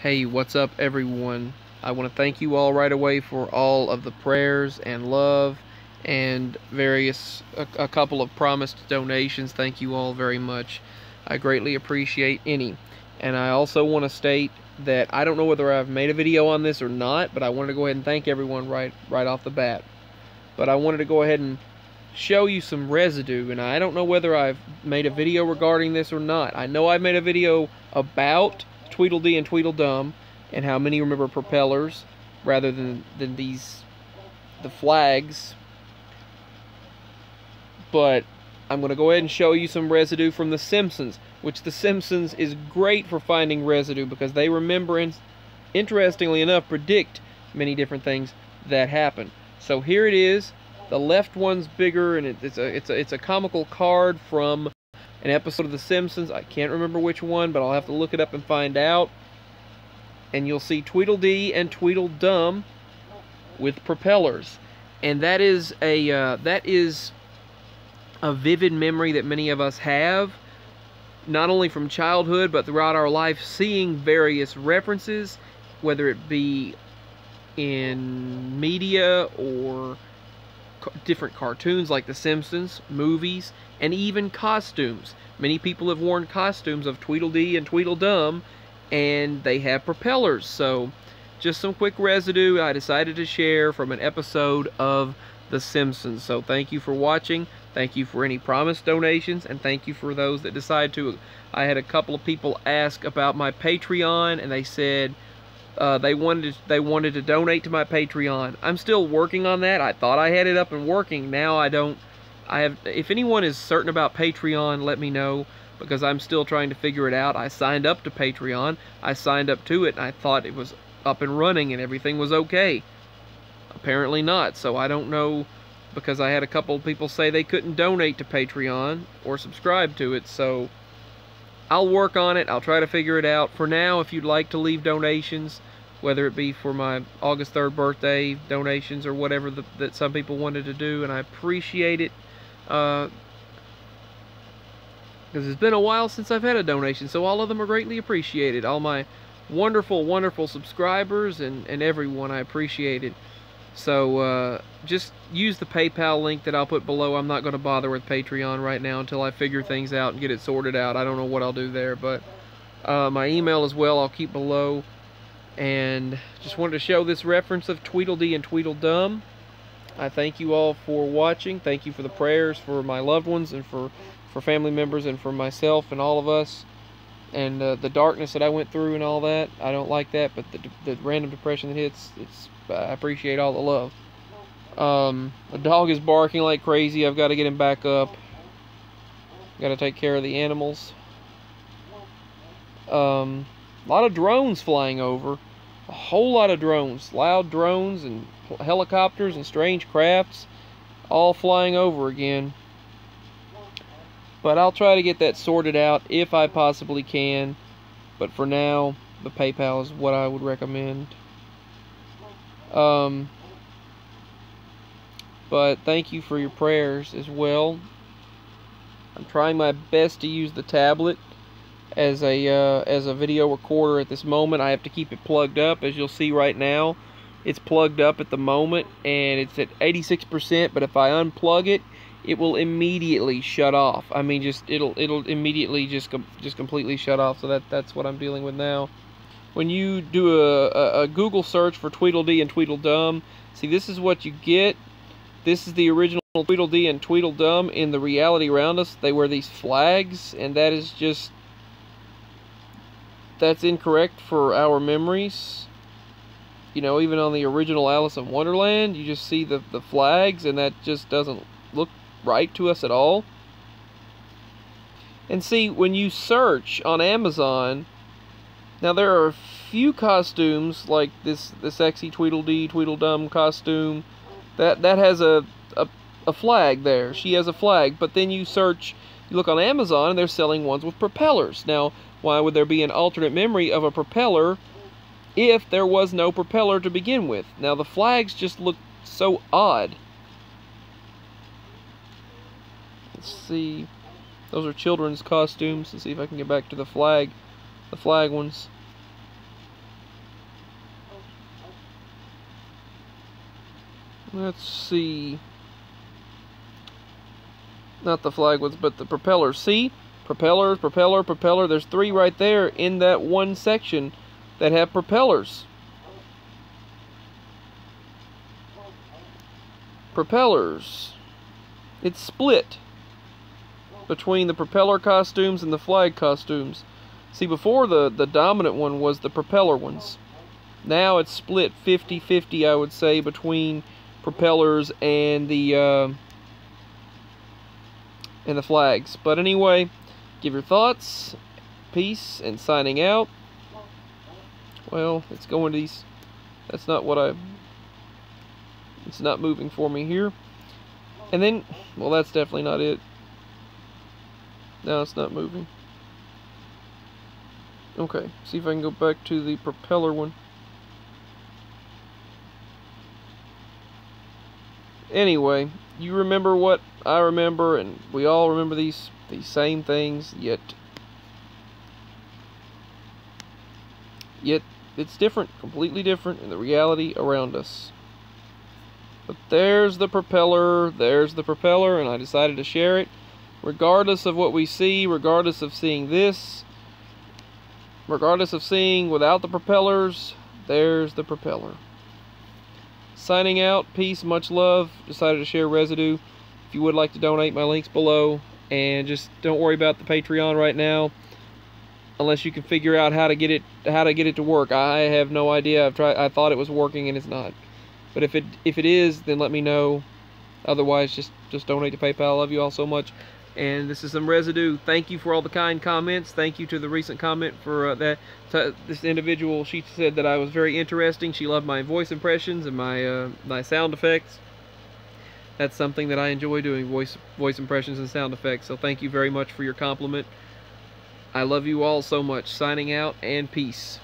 Hey, what's up, everyone? I want to thank you all right away for all of the prayers and love and various, a, a couple of promised donations. Thank you all very much. I greatly appreciate any. And I also want to state that I don't know whether I've made a video on this or not, but I wanted to go ahead and thank everyone right right off the bat. But I wanted to go ahead and show you some residue, and I don't know whether I've made a video regarding this or not. I know I made a video about Tweedledee and Tweedledum and how many remember propellers rather than, than these, the flags. But I'm going to go ahead and show you some residue from The Simpsons, which The Simpsons is great for finding residue because they remember and, interestingly enough, predict many different things that happen. So here it is. The left one's bigger, and it's a it's a it's a comical card from an episode of The Simpsons. I can't remember which one, but I'll have to look it up and find out. And you'll see Tweedledee and Tweedledum with propellers, and that is a uh, that is a vivid memory that many of us have, not only from childhood but throughout our life, seeing various references, whether it be in media or different cartoons like The Simpsons, movies, and even costumes. Many people have worn costumes of Tweedledee and Tweedledum, and they have propellers. So, just some quick residue I decided to share from an episode of The Simpsons. So, thank you for watching. Thank you for any promised donations, and thank you for those that decide to. I had a couple of people ask about my Patreon, and they said, uh, they wanted to, they wanted to donate to my Patreon. I'm still working on that. I thought I had it up and working. Now I don't. I have. If anyone is certain about Patreon, let me know because I'm still trying to figure it out. I signed up to Patreon. I signed up to it and I thought it was up and running and everything was okay. Apparently not. So I don't know because I had a couple of people say they couldn't donate to Patreon or subscribe to it. So I'll work on it. I'll try to figure it out. For now, if you'd like to leave donations, whether it be for my August 3rd birthday donations or whatever the, that some people wanted to do, and I appreciate it. Because uh, it's been a while since I've had a donation, so all of them are greatly appreciated. All my wonderful, wonderful subscribers and, and everyone, I appreciate it. So uh, just use the PayPal link that I'll put below. I'm not going to bother with Patreon right now until I figure things out and get it sorted out. I don't know what I'll do there, but uh, my email as well I'll keep below. And just wanted to show this reference of Tweedledee and Tweedledum. I thank you all for watching. Thank you for the prayers for my loved ones and for, for family members and for myself and all of us. And uh, the darkness that I went through and all that, I don't like that. But the, the random depression that hits, it's I appreciate all the love. Um, the dog is barking like crazy. I've got to get him back up. Got to take care of the animals. Um, a lot of drones flying over a whole lot of drones, loud drones and helicopters and strange crafts all flying over again. But I'll try to get that sorted out if I possibly can. But for now, the PayPal is what I would recommend. Um, but thank you for your prayers as well. I'm trying my best to use the tablet as a uh, as a video recorder at this moment. I have to keep it plugged up, as you'll see right now. It's plugged up at the moment, and it's at 86%. But if I unplug it, it will immediately shut off. I mean, just it'll it'll immediately just just completely shut off. So that that's what I'm dealing with now. When you do a, a, a Google search for Tweedledee and Tweedledum, see this is what you get. This is the original Tweedledee and Tweedledum in the reality around us. They wear these flags, and that is just that's incorrect for our memories. You know, even on the original Alice in Wonderland, you just see the, the flags, and that just doesn't look right to us at all. And see, when you search on Amazon, now there are a few costumes like this the sexy Tweedledee Tweedledum costume that that has a, a a flag there. She has a flag, but then you search, you look on Amazon, and they're selling ones with propellers. Now, why would there be an alternate memory of a propeller if there was no propeller to begin with? Now the flags just look so odd. Let's see. Those are children's costumes. Let's see if I can get back to the flag. The flag ones. Let's see. Not the flag ones, but the propeller. See? Propellers, propeller, propeller. There's three right there in that one section that have propellers. Propellers. It's split between the propeller costumes and the flag costumes. See, before the, the dominant one was the propeller ones. Now it's split 50-50, I would say, between propellers and the uh, and the flags. But anyway, give your thoughts, peace, and signing out. Well, it's going to these. That's not what I. It's not moving for me here. And then, well, that's definitely not it. Now it's not moving. Okay, see if I can go back to the propeller one. Anyway, you remember what I remember, and we all remember these these same things, yet yet it's different, completely different in the reality around us. But there's the propeller, there's the propeller, and I decided to share it. Regardless of what we see, regardless of seeing this, regardless of seeing without the propellers, there's the propeller. Signing out, peace, much love. Decided to share residue. If you would like to donate, my link's below. And just don't worry about the Patreon right now unless you can figure out how to get it how to get it to work. I have no idea. I've tried I thought it was working and it's not. But if it if it is, then let me know. Otherwise, just just donate to PayPal. I love you all so much. And this is some residue. Thank you for all the kind comments. Thank you to the recent comment for uh, that. this individual, she said that I was very interesting. She loved my voice impressions and my uh, my sound effects. That's something that I enjoy doing, voice voice impressions and sound effects. So thank you very much for your compliment. I love you all so much. Signing out and peace.